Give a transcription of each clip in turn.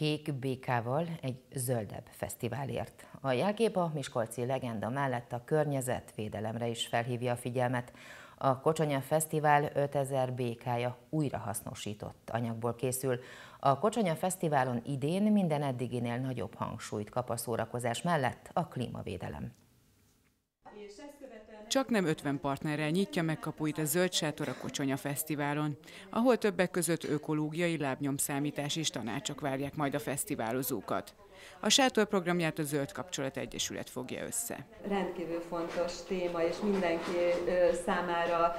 kék békával egy zöldebb fesztiválért. A jelkép a Miskolci legenda mellett a környezetvédelemre is felhívja a figyelmet. A Kocsonya Fesztivál 5000 békája újrahasznosított anyagból készül. A Kocsonya Fesztiválon idén minden eddiginél nagyobb hangsúlyt kap a szórakozás mellett a klímavédelem. Csak nem 50 partnerrel nyitja meg kapuit a Zöld Sátor a Kocsonya Fesztiválon, ahol többek között ökológiai lábnyomszámítás és tanácsok várják majd a fesztiválozókat. A sátor programját a Zöld Kapcsolat Egyesület fogja össze. Rendkívül fontos téma, és mindenki számára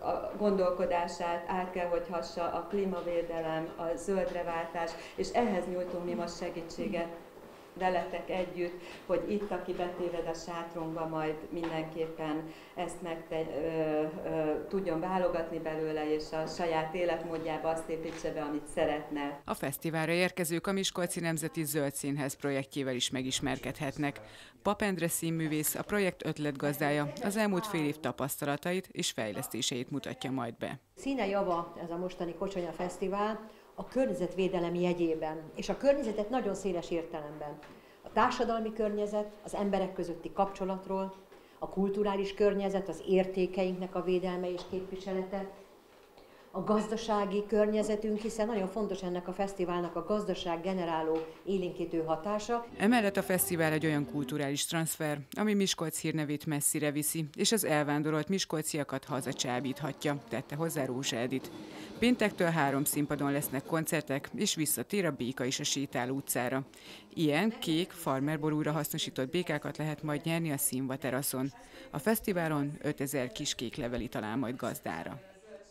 a gondolkodását át kell, hogy hassa a klímavédelem, a zöldre váltás, és ehhez nyújtunk mi most segítséget veletek együtt, hogy itt, aki betéved a sátrunkba, majd mindenképpen ezt meg te, ö, ö, tudjon válogatni belőle, és a saját életmódjába azt építse be, amit szeretne. A fesztiválra érkezők a Miskolci Nemzeti Zöld Színház projektjével is megismerkedhetnek. Papendre színművész, a projekt ötletgazdája az elmúlt fél év tapasztalatait és fejlesztéseit mutatja majd be. Színe java ez a mostani Kocsonya Fesztivál, a környezetvédelem jegyében, és a környezetet nagyon széles értelemben. A társadalmi környezet, az emberek közötti kapcsolatról, a kulturális környezet, az értékeinknek a védelme és képviselete, a gazdasági környezetünk, hiszen nagyon fontos ennek a fesztiválnak a gazdaság generáló, élénkítő hatása. Emellett a fesztivál egy olyan kulturális transfer, ami Miskolc hírnevét messzire viszi, és az elvándorolt miskolciakat hazacsábíthatja, tette hozzá Rózsa Edith. Péntektől három színpadon lesznek koncertek, és visszatér a béka is a sétáló utcára. Ilyen kék, farmerborúra hasznosított békákat lehet majd nyerni a színva teraszon. A fesztiválon 5000 kis kék leveli talál majd gazdára.